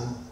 Tá?